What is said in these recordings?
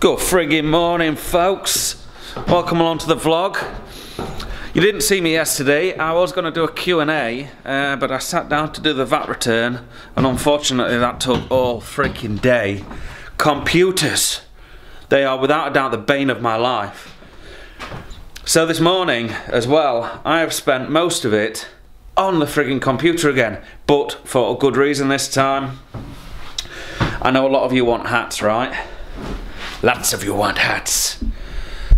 Good friggin' morning, folks. Welcome along to the vlog. You didn't see me yesterday. I was going to do a Q&A, uh, but I sat down to do the VAT return, and unfortunately that took all freaking day. Computers. They are without a doubt the bane of my life. So this morning, as well, I have spent most of it on the frigging computer again, but for a good reason this time. I know a lot of you want hats, right? Lots of you want hats.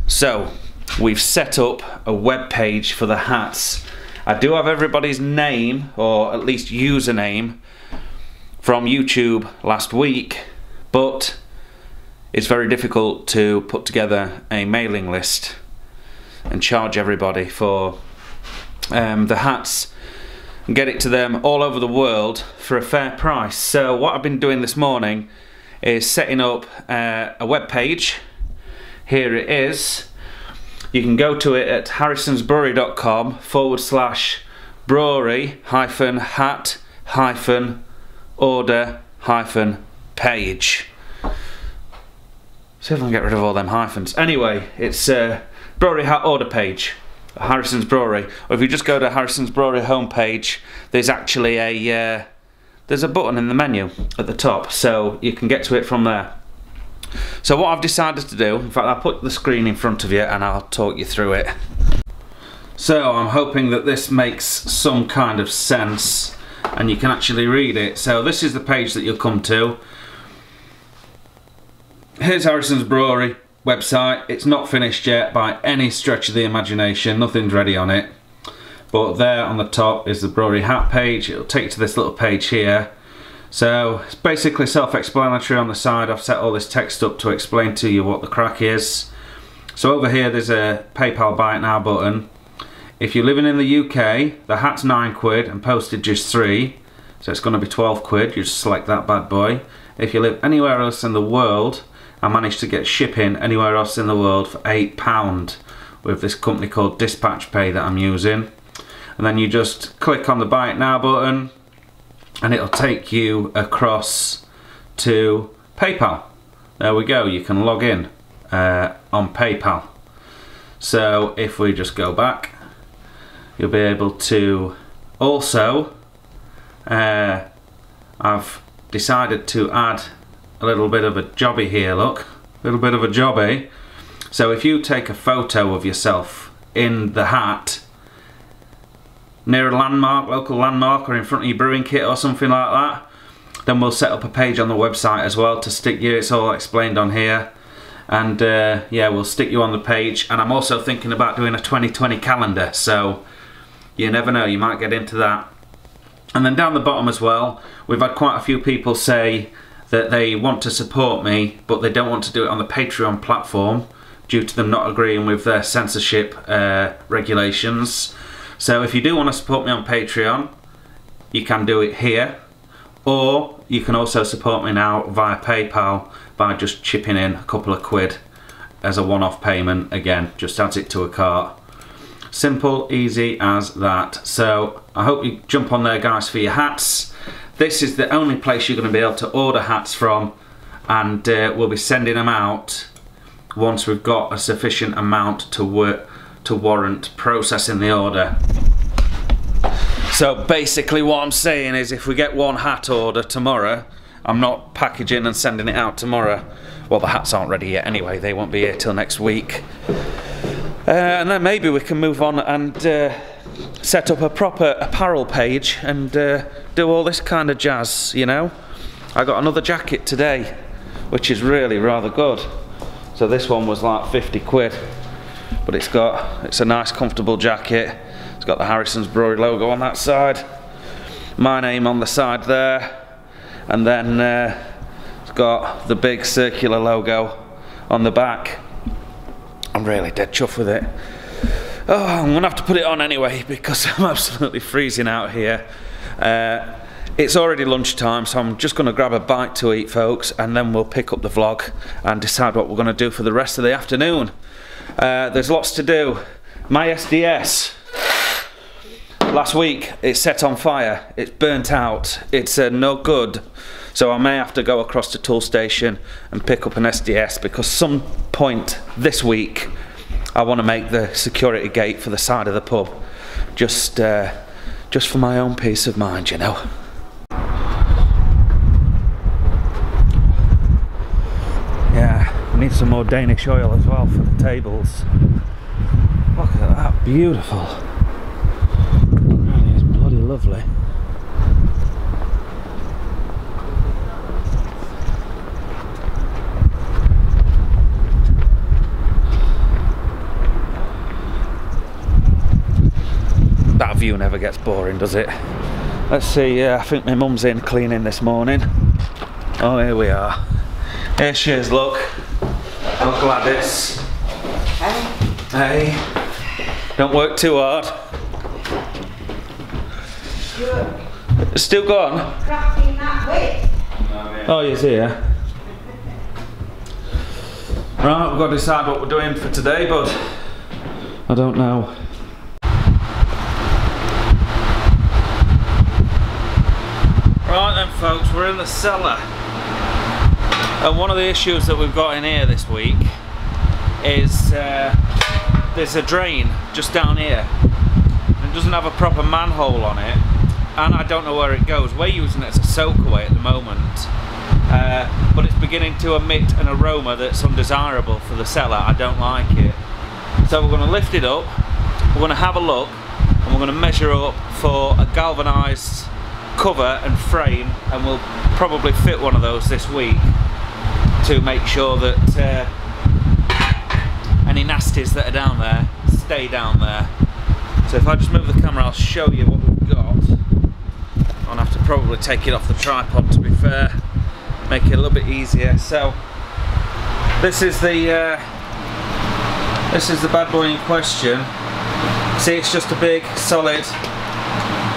So, we've set up a web page for the hats. I do have everybody's name, or at least username, from YouTube last week, but it's very difficult to put together a mailing list and charge everybody for um, the hats and get it to them all over the world for a fair price. So what I've been doing this morning is setting up uh, a web page. Here it is. You can go to it at harrisonsbrewery.com forward slash brewery hyphen hat hyphen order hyphen page. See if I can get rid of all them hyphens. Anyway, it's uh, brewery hat order page. Harrison's Brewery, or if you just go to Harrison's Brewery homepage, there's actually a uh, there's a button in the menu at the top, so you can get to it from there. So what I've decided to do, in fact I'll put the screen in front of you and I'll talk you through it. So I'm hoping that this makes some kind of sense and you can actually read it. So this is the page that you'll come to. Here's Harrison's Brewery website. It's not finished yet by any stretch of the imagination. Nothing's ready on it. But there on the top is the brewery hat page. It'll take you to this little page here. So it's basically self-explanatory on the side. I've set all this text up to explain to you what the crack is. So over here there's a PayPal buy it now button. If you're living in the UK, the hat's 9 quid and postage is 3. So it's going to be 12 quid. You just select that bad boy. If you live anywhere else in the world, I managed to get shipping anywhere else in the world for £8 with this company called Dispatch Bay that I'm using. And then you just click on the buy now button and it'll take you across to PayPal. There we go, you can log in uh, on PayPal. So if we just go back, you'll be able to also, uh, I've decided to add a little bit of a jobby here, look. A little bit of a jobby. So if you take a photo of yourself in the hat, near a landmark, local landmark, or in front of your brewing kit or something like that, then we'll set up a page on the website as well to stick you. It's all explained on here. And uh, yeah, we'll stick you on the page. And I'm also thinking about doing a 2020 calendar. So you never know, you might get into that. And then down the bottom as well, we've had quite a few people say that they want to support me, but they don't want to do it on the Patreon platform due to them not agreeing with their censorship uh, regulations. So if you do want to support me on Patreon, you can do it here, or you can also support me now via PayPal by just chipping in a couple of quid as a one-off payment. Again, just add it to a cart. Simple, easy as that. So I hope you jump on there, guys, for your hats. This is the only place you're going to be able to order hats from and uh, we'll be sending them out once we've got a sufficient amount to work to warrant processing the order. So basically what I'm saying is if we get one hat order tomorrow, I'm not packaging and sending it out tomorrow. Well, the hats aren't ready yet anyway, they won't be here till next week. Uh, and then maybe we can move on and uh, set up a proper apparel page and uh, do all this kind of jazz, you know. I got another jacket today, which is really rather good. So this one was like 50 quid, but it's got, it's a nice comfortable jacket. It's got the Harrison's Brewery logo on that side, my name on the side there, and then uh, it's got the big circular logo on the back. I'm really dead chuffed with it. Oh, I'm gonna have to put it on anyway because I'm absolutely freezing out here. Uh, it's already lunchtime, so I'm just gonna grab a bite to eat, folks, and then we'll pick up the vlog and decide what we're gonna do for the rest of the afternoon. Uh, there's lots to do. My SDS. last week it set on fire. It's burnt out. It's uh, no good. So I may have to go across to Tool Station and pick up an SDS because some point this week I want to make the security gate for the side of the pub. Just, uh, just for my own peace of mind, you know. Yeah, we need some more Danish oil as well for the tables. Look at that, beautiful. Bloody lovely. That view never gets boring, does it? Let's see, yeah, I think my mum's in cleaning this morning. Oh, here we are. Here she is, look. Look, Gladys. Hey, Hey. Don't work too hard. you're Still gone? crafting that way. Oh, he's here. Right, we've got to decide what we're doing for today, but I don't know. Right then, folks, we're in the cellar. And one of the issues that we've got in here this week is uh, there's a drain just down here. It doesn't have a proper manhole on it, and I don't know where it goes. We're using it as a soakaway at the moment, uh, but it's beginning to emit an aroma that's undesirable for the cellar. I don't like it. So we're going to lift it up, we're going to have a look, and we're going to measure up for a galvanised cover and frame, and we'll probably fit one of those this week to make sure that uh, any nasties that are down there stay down there. So if I just move the camera, I'll show you what we've got. I'll have to probably take it off the tripod to be fair, make it a little bit easier. So this is the uh, this is the bad boy in question. See, it's just a big, solid,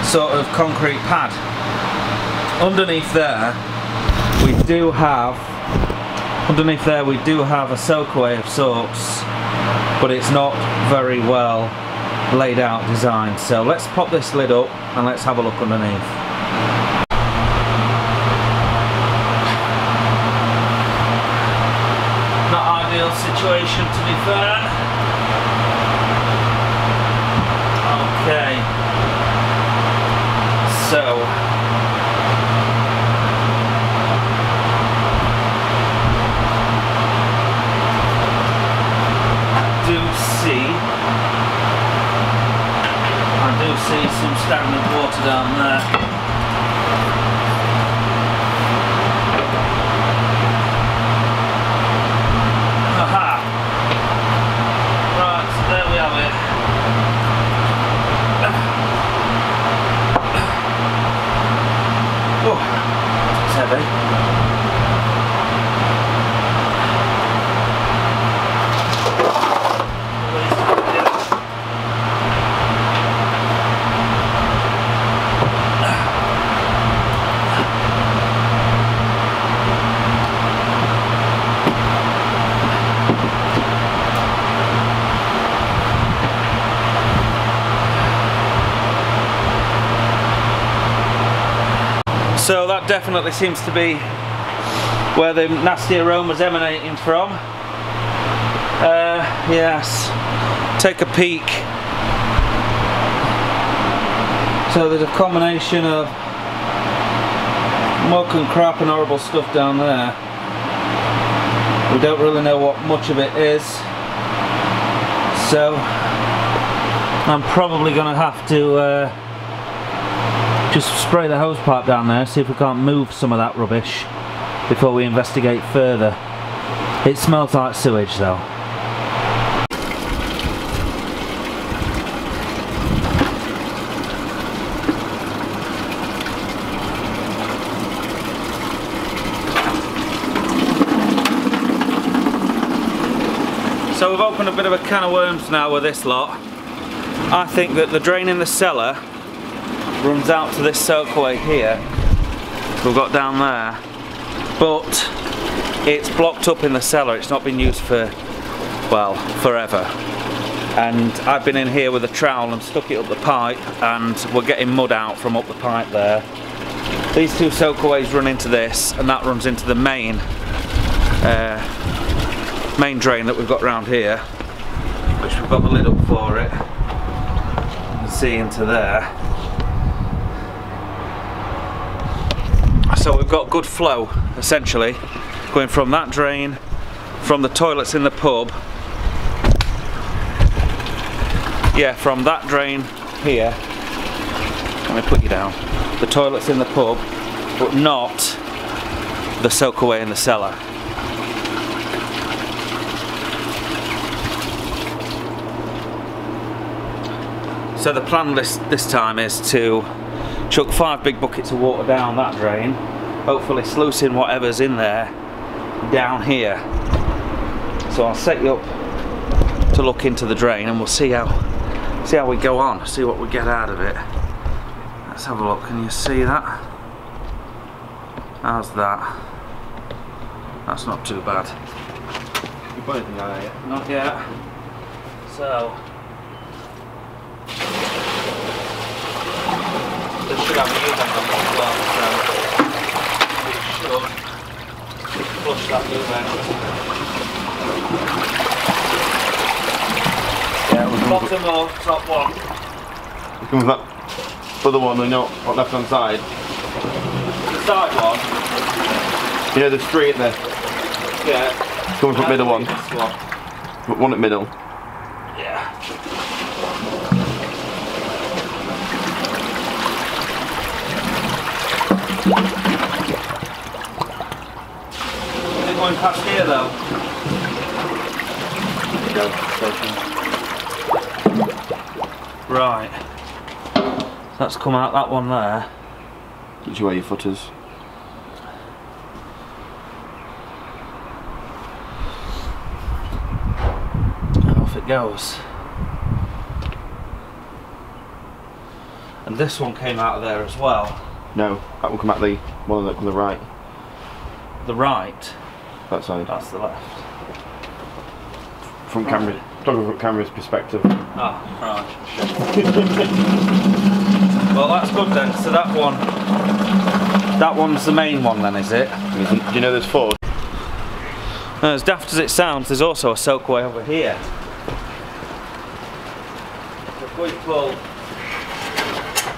sort of concrete pad. Underneath there, we do have underneath there we do have a soakaway of sorts, but it's not very well laid out design. So let's pop this lid up and let's have a look underneath. Not ideal situation to be fair. Okay. So I do see I do see some stagnant water down there. Aha! Right, so there we have it. Oh, it's heavy. So that definitely seems to be where the nasty aroma's emanating from. Uh, yes, take a peek. So there's a combination of muck and crap and horrible stuff down there. We don't really know what much of it is. So I'm probably going to have to uh, just spray the hose pipe down there, see if we can't move some of that rubbish before we investigate further. It smells like sewage though. So we've opened a bit of a can of worms now with this lot. I think that the drain in the cellar runs out to this soakaway here we've got down there but it's blocked up in the cellar it's not been used for well forever and I've been in here with a trowel and stuck it up the pipe and we're getting mud out from up the pipe there. These two soakaways run into this and that runs into the main uh, main drain that we've got around here which we've got the lid up for it. You can see into there. So we've got good flow essentially going from that drain from the toilets in the pub. Yeah from that drain here. Let me put you down. The toilets in the pub but not the soakaway in the cellar. So the plan this, this time is to chuck five big buckets of water down that drain hopefully sluicing whatever's in there down here. So I'll set you up to look into the drain and we'll see how see how we go on see what we get out of it. Let's have a look. Can you see that? How's that? That's not too bad. You put anything on it? not yet. So they should have new vent on as well so we should flush that new vent yeah, bottom or top one You come with that other one and not on left hand side. the side one You know there's three in there. yeah Coming from middle one. One. One at middle. Going past here though? Right. That's come out that one there. Did you wear your footers? And off it goes. And this one came out of there as well. No, that will come out the one that from the right. The right, That side. that's the left. From camera from camera's perspective. Ah, right. well, that's good then. So that one, that one's the main one then, is it? Do you know there's four? And as daft as it sounds, there's also a soakaway over here. If we pull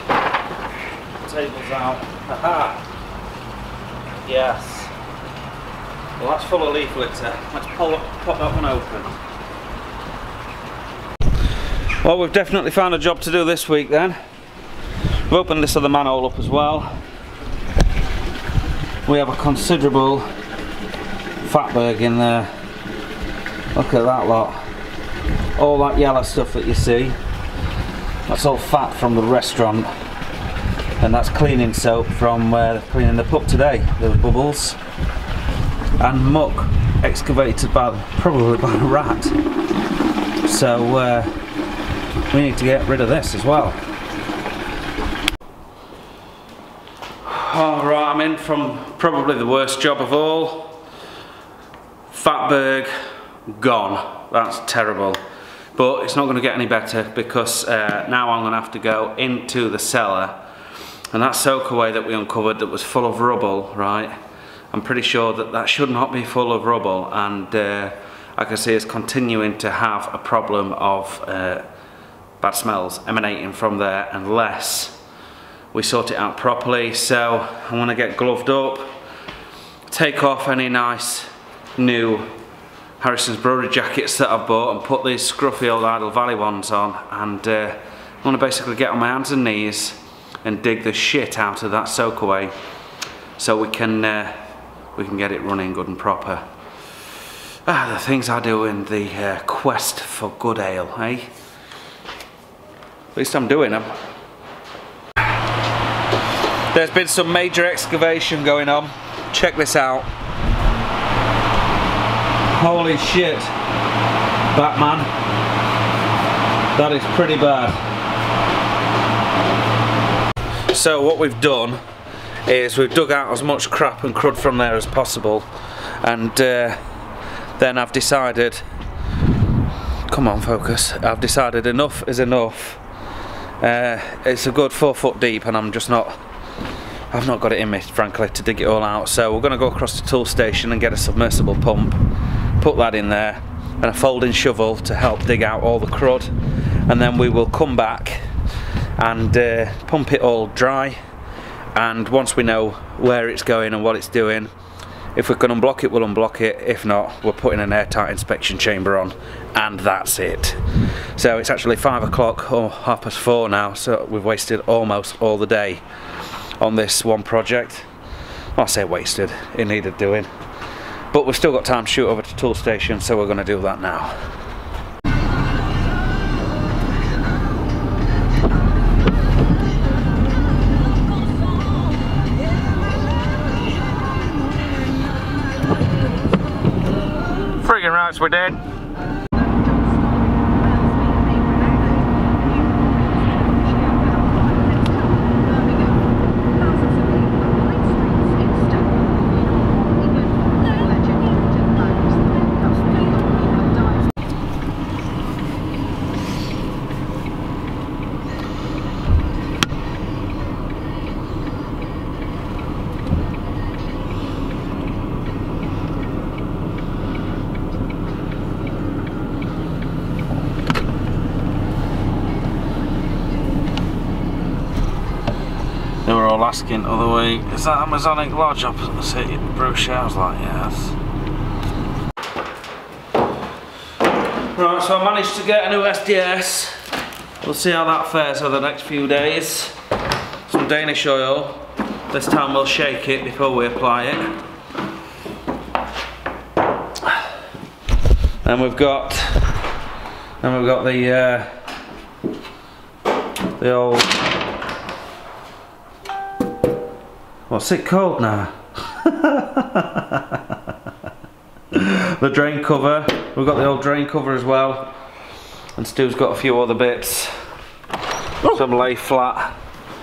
the tables out, aha! Yes. Well, that's full of leaf litter. Let's pull, pop that one open. Well, we've definitely found a job to do this week then. We've opened this other manhole up as well. We have a considerable fatberg in there. Look at that lot. All that yellow stuff that you see, that's all fat from the restaurant. And that's cleaning soap from uh, cleaning the pub today. Were bubbles. And muck excavated by, probably by a rat. So uh, we need to get rid of this as well. Alright, I'm in from probably the worst job of all. Fatberg gone. That's terrible. But it's not going to get any better because uh, now I'm going to have to go into the cellar. And that soakaway that we uncovered that was full of rubble, right? I'm pretty sure that that should not be full of rubble. And uh, I can see it's continuing to have a problem of uh, bad smells emanating from there unless we sort it out properly. So I'm going to get gloved up, take off any nice new Harrison's Brewery jackets that I've bought and put these scruffy old Idle Valley ones on and uh, I'm going to basically get on my hands and knees and dig the shit out of that soakaway so we can uh, we can get it running good and proper. Ah, the things I do in the uh, quest for good ale, eh? At least I'm doing them. There's been some major excavation going on. Check this out. Holy shit. Batman. That is pretty bad. So what we've done is we've dug out as much crap and crud from there as possible and uh, then I've decided come on, focus. I've decided enough is enough. Uh, it's a good four foot deep, and I'm just not. I've not got it in me, frankly, to dig it all out. So we're going to go across the tool station and get a submersible pump, put that in there, and a folding shovel to help dig out all the crud. And then we will come back and uh, pump it all dry. And once we know where it's going and what it's doing, if we can unblock it, we'll unblock it. If not, we're putting an airtight inspection chamber on, and that's it. So it's actually five o'clock or half past four now, so we've wasted almost all the day on this one project. Well, I say wasted, it needed doing. But we've still got time to shoot over to Tool Station, so we're going to do that now. Friggin' rights were all asking other way, is that Amazonic Lodge opposite the brochure? I was like, yes. Right, so I managed to get a new SDS. We'll see how that fares over the next few days. Some Danish oil. This time we'll shake it before we apply it. And we've got, and we've got the uh, the old What's it called now? the drain cover. We've got the old drain cover as well. And Stu's got a few other bits. Oh. Some lay flat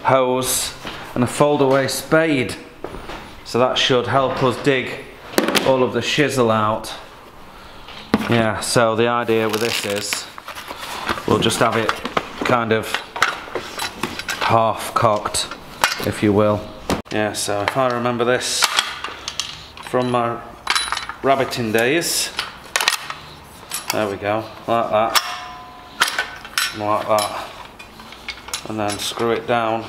hose and a fold away spade. So that should help us dig all of the shizzle out. Yeah, so the idea with this is we'll just have it kind of half cocked, if you will. Yeah, so if I remember this from my rabbiting days, there we go, like that, and like that, and then screw it down,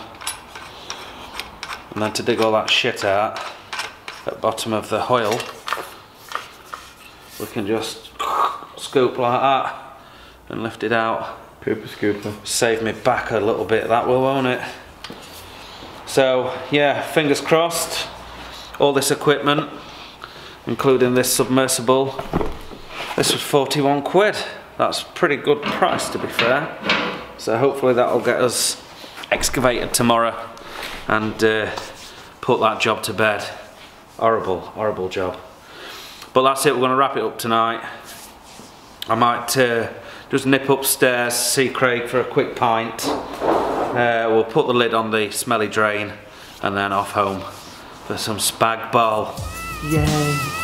and then to dig all that shit out at bottom of the hoil, we can just scoop like that and lift it out. Pooper scooper. Save me back a little bit, that will, won't it? So yeah, fingers crossed. All this equipment, including this submersible, this was 41 quid. That's pretty good price to be fair. So hopefully that'll get us excavated tomorrow and uh, put that job to bed. Horrible, horrible job. But that's it, we're gonna wrap it up tonight. I might uh, just nip upstairs, see Craig for a quick pint. Uh, we'll put the lid on the smelly drain and then off home for some spag bol. Yay!